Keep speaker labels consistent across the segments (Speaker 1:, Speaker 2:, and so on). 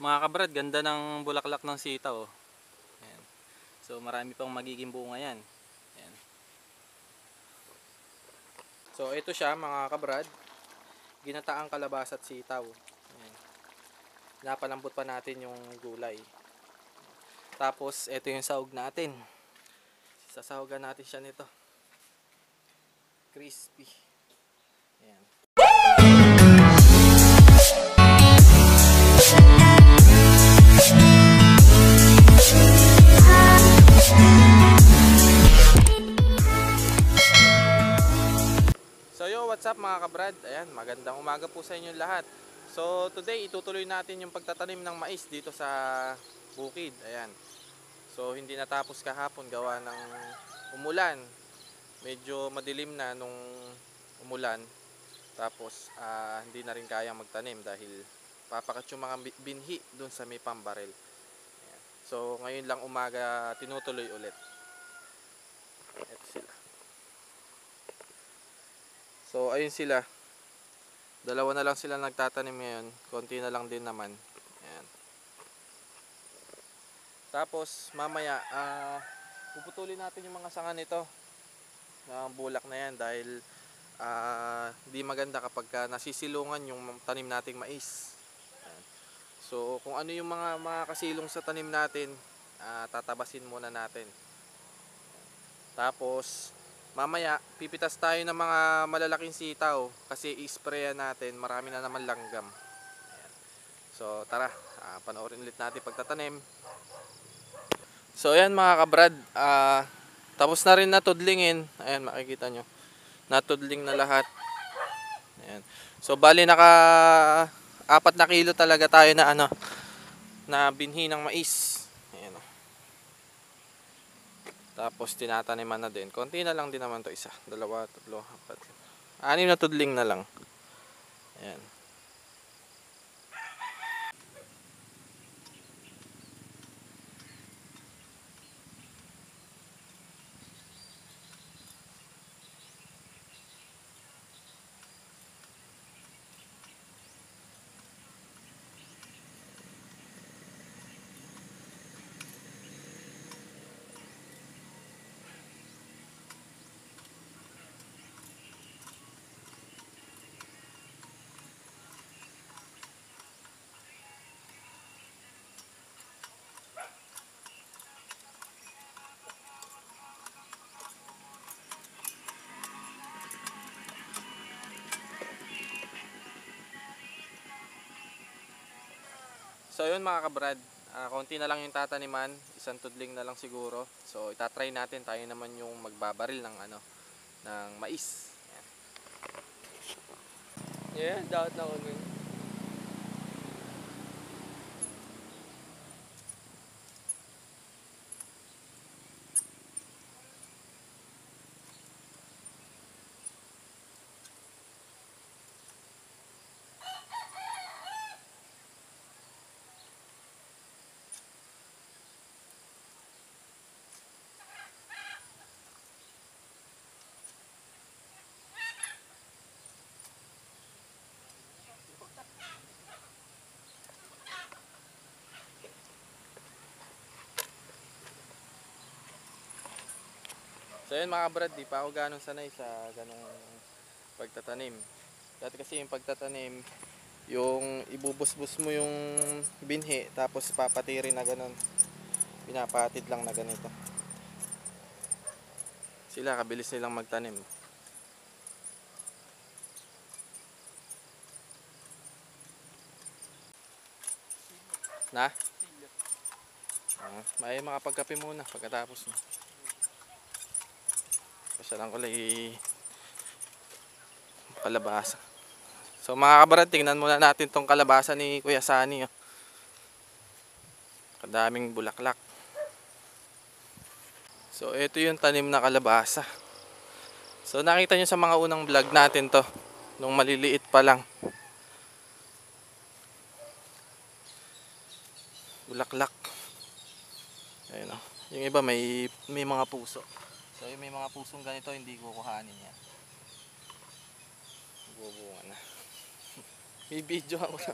Speaker 1: Mga kabrad, ganda ng bulaklak ng sitaw. oh. Ayan. So marami pang magiging bunga yan. Ayan. So ito siya mga kabrad. Ginataang kalabasa at sitaw. Ayan. Napalambot pa natin yung gulay. Tapos ito yung sahog natin. Sasahogan natin siya nito. Crispy. Ayan. So yo, what's up mga kabrad? Ayan, magandang umaga po sa inyo lahat. So today, itutuloy natin yung pagtatanim ng mais dito sa bukid. Ayan. So hindi natapos kahapon gawa ng umulan. Medyo madilim na nung umulan. Tapos ah, hindi na rin kayang magtanim dahil papakat yung mga bi- binhi doon sa may pambarel. So ngayon lang umaga tinutuloy ulit. Ito sila. So ayun sila. Dalawa na lang sila nagtatanim ngayon. Konti na lang din naman. Ayan. Tapos mamaya ah puputulin natin yung mga sanga nito. ng bulak na yan dahil ah, hindi maganda kapag ka nasisilungan yung tanim nating mais. So kung ano yung mga mga kasilong sa tanim natin, ah, tatabasin muna natin. Tapos mamaya pipitas tayo ng mga malalaking sitaw kasi i-sprayan natin marami na naman langgam. So tara ah, panoorin ulit natin pagtatanim. So ayan mga kabrad ah, tapos na rin natudlingin. Ayan makikita nyo. Natudling na lahat. Ayan. so bali naka apat na kilo talaga tayo na ano na binhi ng mais ayan o. Tapos tinataniman na din. Konti na lang din naman to isa. Dalawa, tatlo, apat. Anim na tudling na lang. Ayan. So yun mga kabrad, ah, konti na lang yung tataniman, isang tudling na lang siguro. So itatry natin tayo naman yung magbabaril ng ano ng mais. Ayan.
Speaker 2: Yeah, dapat na ako
Speaker 1: So yun mga kabrad, di pa ako ganong sanay sa ganong pagtatanim. Dati kasi yung pagtatanim, yung ibubusbus mo yung binhi, tapos papatirin na ganon. Pinapatid lang na ganito. Sila, kabilis nilang magtanim. Na? Ah, may makapagkape muna pagkatapos mo. Pasyalan ko lang kalabasa. So mga kabarad, tingnan muna natin tong kalabasa ni Kuya Sani. Oh. Kadaming bulaklak. So ito yung tanim na kalabasa. So nakita nyo sa mga unang vlog natin to. Nung maliliit pa lang. Bulaklak. Ayun oh. Yung iba may, may mga puso. So yung may mga pusong ganito hindi kukuhanin yan. Bubunga na. may video ako na.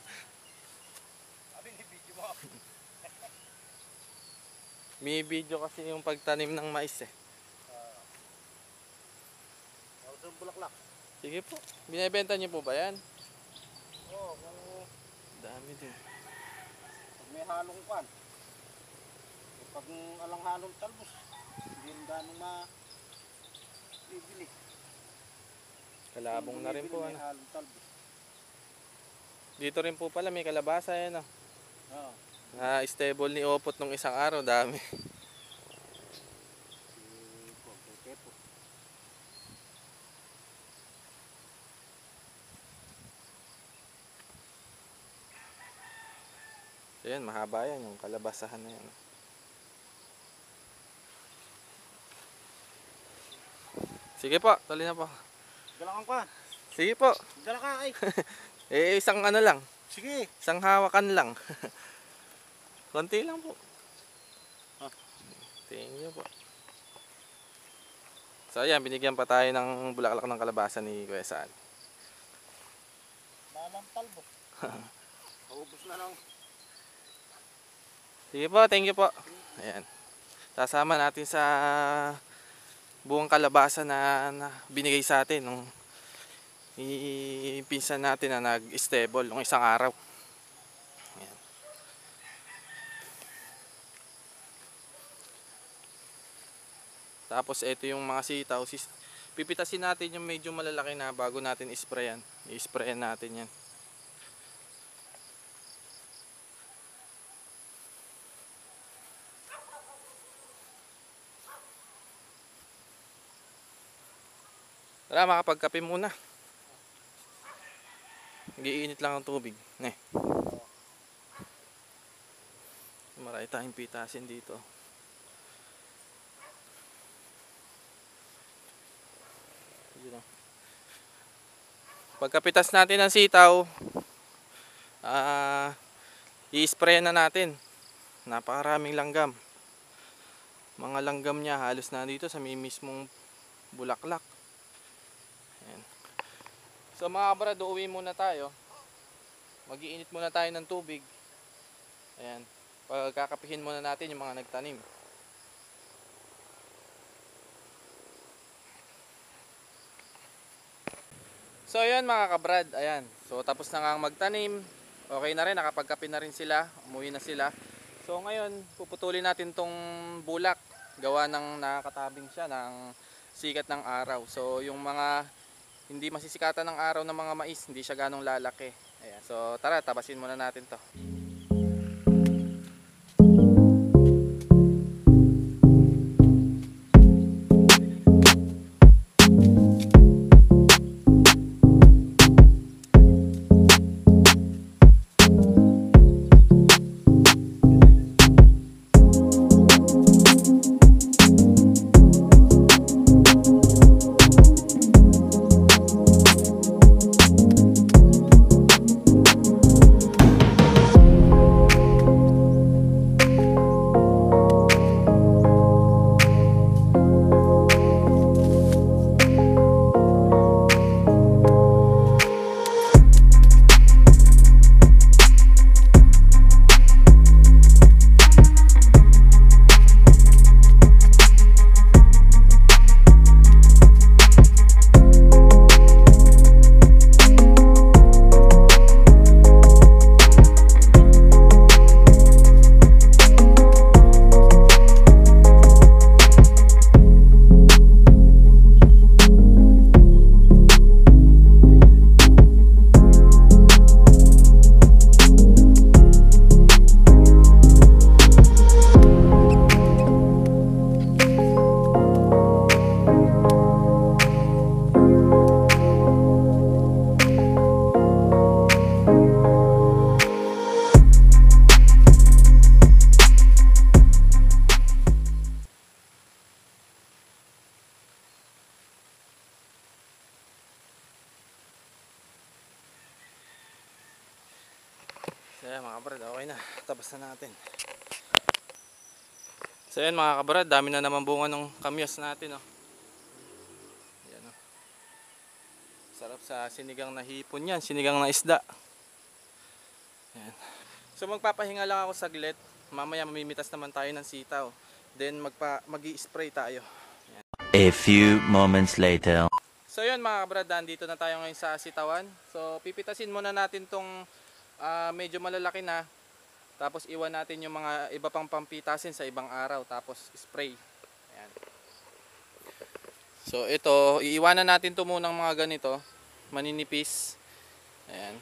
Speaker 2: Video mo
Speaker 1: May video kasi yung pagtanim ng mais eh.
Speaker 2: Sa bulaklak.
Speaker 1: Sige po. Binebenta niyo po ba yan?
Speaker 2: Oo, kung
Speaker 1: Dami din.
Speaker 2: pag may halong kwan. Pag alang halong talbos, hindi rin gano'ng ma bibili.
Speaker 1: Kalabong na rin po. Ano.
Speaker 2: halong.
Speaker 1: Dito rin po pala may kalabasa yan. Oh.
Speaker 2: Oo.
Speaker 1: Na stable ni Opot nung isang araw. Dami.
Speaker 2: Si Kwan, kay Tepo.
Speaker 1: So yan, mahaba yan. Yung kalabasahan na yan. Sige po, tuloy na po.
Speaker 2: Dala kang kwan.
Speaker 1: Sige po.
Speaker 2: Dala ka ay.
Speaker 1: Eh, isang ano lang.
Speaker 2: Sige.
Speaker 1: Isang hawakan lang. Konti lang po.
Speaker 2: Ah.
Speaker 1: Thank you po. So ayan, binigyan pa tayo ng bulaklak ng kalabasa ni Kuya Saan.
Speaker 2: Malang talbos. Paubos na lang.
Speaker 1: Sige po, thank you po. Ayan. Sasama natin sa buong kalabasa na, na binigay sa atin nung ipinsan natin na nag-stable nung isang araw. Ayan. Tapos ito yung mga sitaw. Pipitasin natin yung medyo malalaki na bago natin isprayan. I-sprayan natin yan. Tara, makapagkape muna. Nagiinit lang ang tubig. Ne. Marami tayong pitasin dito. Pagkapitas natin ng sitaw, ah, i-spray na natin. Napakaraming langgam. Mga langgam niya halos na dito sa mismong bulaklak. So mga kabrad, uuwi muna tayo. Magiinit muna tayo ng tubig. Ayan. Pagkakapihin muna natin yung mga nagtanim. So ayan mga kabrad, ayan. So tapos na nga magtanim. Okay na rin, nakapagkape na rin sila. Umuwi na sila. So ngayon, puputulin natin tong bulak. Gawa ng nakakatabing siya ng sikat ng araw. So yung mga hindi masisikatan ng araw ng mga mais, hindi siya ganong lalaki. Ayan. So tara, tabasin muna natin to. So yan mga kabrad, dami na naman bunga ng kamyas natin. Oh. Yan, oh. Sarap sa sinigang na hipon yan, sinigang na isda. Yan. So magpapahinga lang ako saglit. mamaya mamimitas naman tayo ng sitaw. Then magpa magi-spray tayo.
Speaker 3: A few moments later.
Speaker 1: So yun mga kabrad, dito na tayo ngayon sa sitawan. So pipitasin muna natin tong ah, medyo malalaki na. Tapos iwan natin yung mga iba pang pampitasin sa ibang araw. Tapos spray. Ayan. So ito, iiwanan natin to munang mga ganito. Maninipis. Ayan.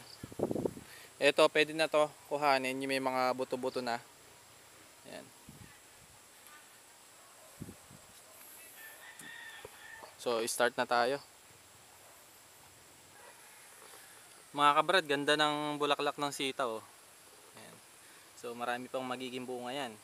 Speaker 1: Ito, pwede na to kuhanin. Yung may mga buto-buto na. Ayan. So, start na tayo. Mga kabrad, ganda ng bulaklak ng sitaw. Oh. So, marami pang magiging bunga yan.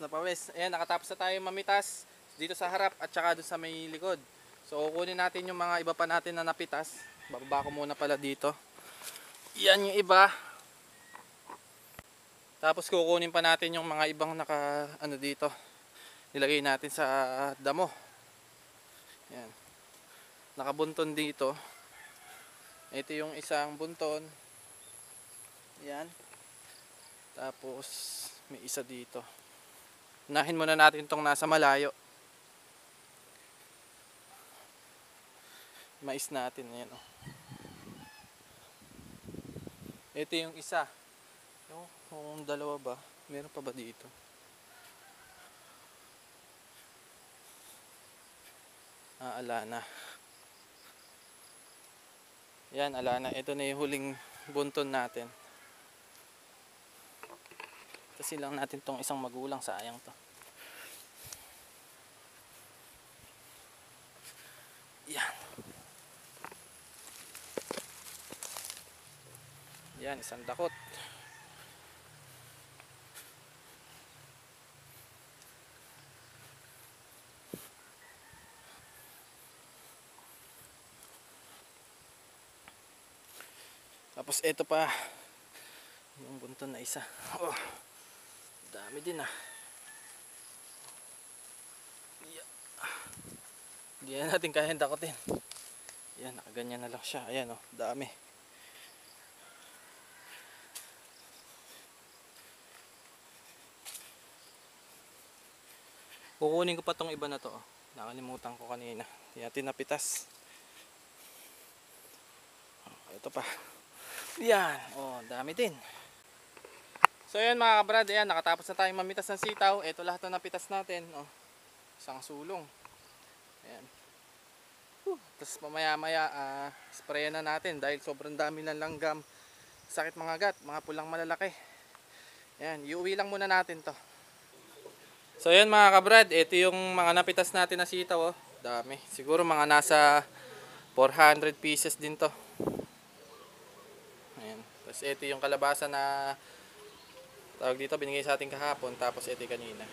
Speaker 1: Na pawis. Ayan, nakatapos na tayo mamitas dito sa harap at saka doon sa may likod. So kukunin natin yung mga iba pa natin na napitas. Bababa ko muna pala dito. Yan yung iba. Tapos kukunin pa natin yung mga ibang naka ano dito. Nilagay natin sa damo. Yan. Nakabunton dito. Ito yung isang bunton. Yan. Tapos may isa dito. Unahin muna natin tong nasa malayo. Mais natin ayan oh. Ito yung isa. Yung, yung dalawa ba? Meron pa ba dito? Ah, ala na. Yan, ala na. Ito na yung huling bunton natin. Kasi lang natin tong isang magulang, sayang to. Yan. Yan, isang dakot. Tapos ito pa yung bunton na isa. Oh. Dami din ah. Yeah. Hindi na natin kaya dakotin. Yan, nakaganyan na lang siya. Ayan oh, dami. Kukunin ko pa tong iba na to. Oh. Nakalimutan ko kanina. Hindi natin napitas. Oh, ito pa. Yan. Oh, dami din. So yun mga kabrad, ayan, nakatapos na tayong mamitas ng sitaw. Ito lahat na napitas natin. Oh, isang sulong. Ayan. Tapos mamaya maya, ah, sprayan na natin dahil sobrang dami ng langgam. sakit mga gat, mga pulang malalaki. Ayan, iuwi lang muna natin to. So yan mga kabrad, ito yung mga napitas natin na sitaw oh. Dami. Siguro mga nasa 400 pieces din to. Ayan. Tapos ito yung kalabasa na tawag dito binigay sa ating kahapon tapos ito kanina.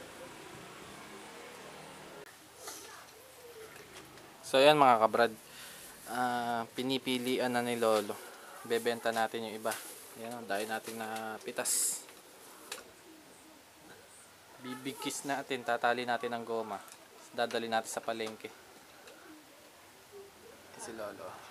Speaker 1: So yan mga kabrad. Ah, pinipilian na ni Lolo. Bebenta natin yung iba. Yan oh, dahil natin na pitas. Bibigkis natin, tatali natin ng goma. Dadali natin sa palengke. Si Lolo.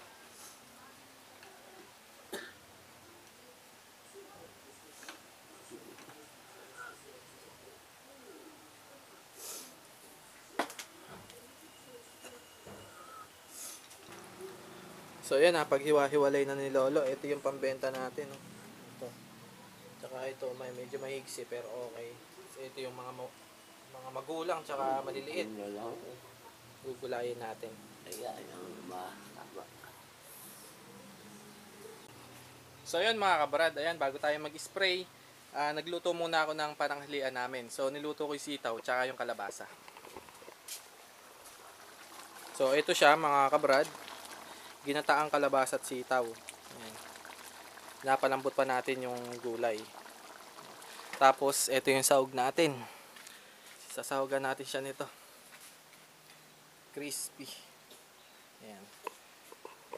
Speaker 1: So yan ha, paghiwa-hiwalay na ni Lolo, ito yung pambenta natin. No? Ito. Tsaka ito, may, medyo mahigsi pero okay. So, ito yung mga mga magulang tsaka maliliit. Gugulayin natin. So yun mga kabrad, ayan bago tayo mag-spray, ah, nagluto muna ako ng pananghalian namin. So niluto ko yung sitaw tsaka yung kalabasa. So ito siya mga kabrad, ginataang kalabasa at sitaw. Ayan. Napalambot pa natin yung gulay. Tapos ito yung sahog natin. Sasahogan natin siya nito. Crispy. Ayan.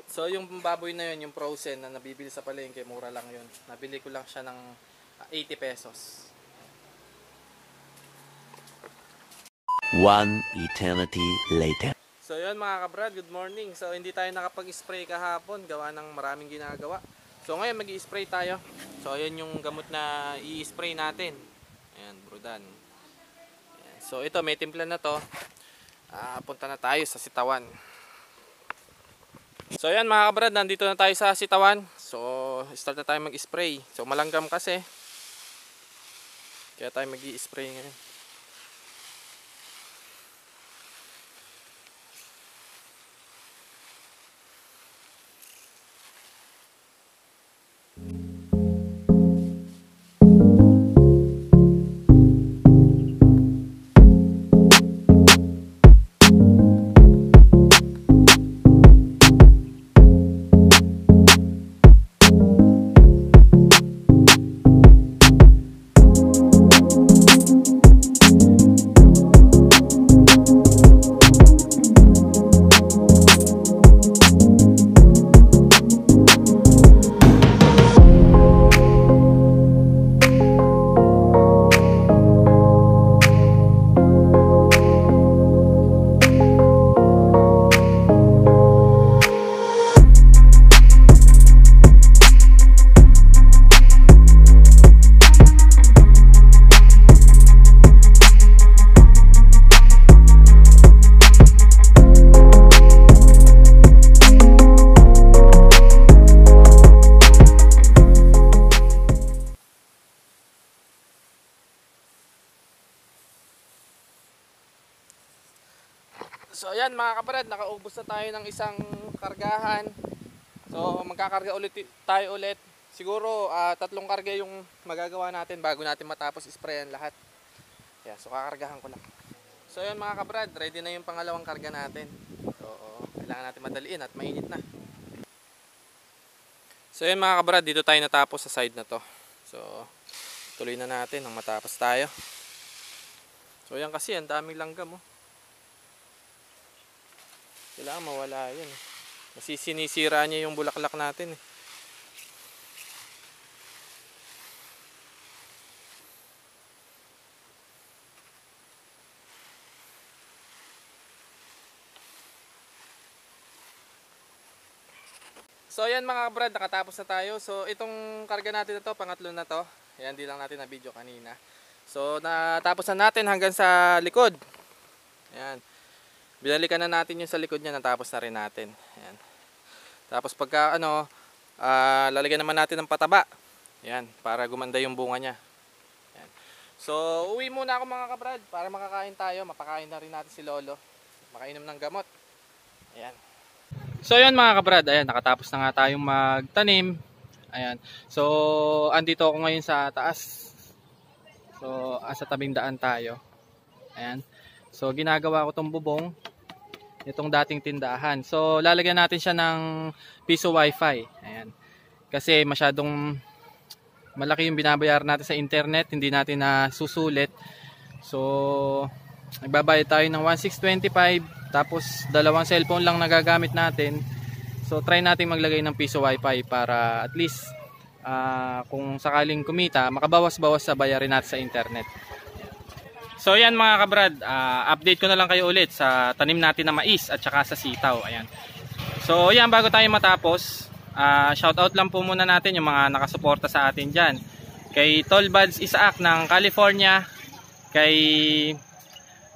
Speaker 1: So yung baboy na yun, yung frozen na nabibili sa palengke, mura lang yun. Nabili ko lang siya ng ah, 80 pesos.
Speaker 3: One eternity later.
Speaker 1: So yun mga kabrad, good morning. So hindi tayo nakapag-spray kahapon, gawa ng maraming ginagawa. So ngayon mag spray tayo. So ayan yung gamot na i-spray natin. Ayan, brudan. Ayan. So ito, may timpla na to. Ah, punta na tayo sa sitawan. So ayan mga kabrad, nandito na tayo sa sitawan. So start na tayo mag-spray. So malanggam kasi. Kaya tayo mag-i-spray ngayon. Na tayo ng isang kargahan. So magkakarga ulit tayo ulit. Siguro ah, tatlong karga yung magagawa natin bago natin matapos sprayan lahat. Yeah, so kakargahan ko lang. So ayan mga kabrad, ready na yung pangalawang karga natin. So kailangan natin madaliin at mainit na. So ayan mga kabrad, dito tayo natapos sa side na to. So tuloy na natin nang matapos tayo. So ayan kasi, ang daming langgam oh. Kailangan mawala yun. Kasi sinisira niya yung bulaklak natin eh. So ayan mga brad, nakatapos na tayo. So itong karga natin na to, pangatlo na to. Ayan, di lang natin na video kanina. So natapos na natin hanggang sa likod. Ayan. Binalikan na natin yung sa likod niya, natapos na rin natin. Ayan. Tapos pagka ano, ah, lalagyan naman natin ng pataba. Ayan, para gumanda yung bunga niya. Ayan. So, uwi muna ako mga kabrad para makakain tayo. Mapakain na rin natin si Lolo. Makainom ng gamot. Ayan. So, ayan mga kabrad. Ayan, nakatapos na nga tayong magtanim. Ayan. So, andito ako ngayon sa taas. So, ah, sa tabing daan tayo. Ayan. So, ginagawa ko tong bubong. Itong dating tindahan. So, lalagyan natin siya ng piso wifi. Ayan. Kasi masyadong malaki yung binabayar natin sa internet. Hindi natin na susulit. So, nagbabayad tayo ng 1625. Tapos, dalawang cellphone lang nagagamit natin. So try natin maglagay ng piso wifi para at least ah, kung sakaling kumita, makabawas-bawas sa bayarin natin sa internet. So yan mga kabrad, ah, update ko na lang kayo ulit sa tanim natin na mais at saka sa sitaw. Ayan. So yan bago tayo matapos, ah, shoutout lang po muna natin yung mga nakasuporta sa atin dyan. Kay Tolbads Isaac ng California, kay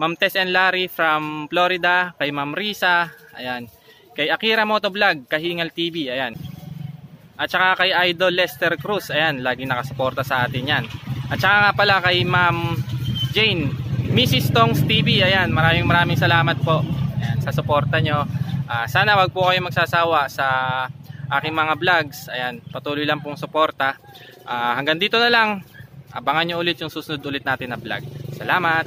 Speaker 1: Ma'am Tess and Larry from Florida, kay Ma'am Risa, ayan. Kay Akira Motovlog, Kahingal TV, ayan. At saka kay Idol Lester Cruz, ayan, lagi nakasuporta sa atin yan. At saka nga pala kay Ma'am Jane, Mrs. Tongs TV, ayan, maraming maraming salamat po ayan, sa suporta nyo. Ah, sana wag po kayo magsasawa sa aking mga vlogs, ayan, patuloy lang pong suporta. Ah, hanggang dito na lang, abangan nyo ulit yung susunod ulit natin na vlog. Salamat!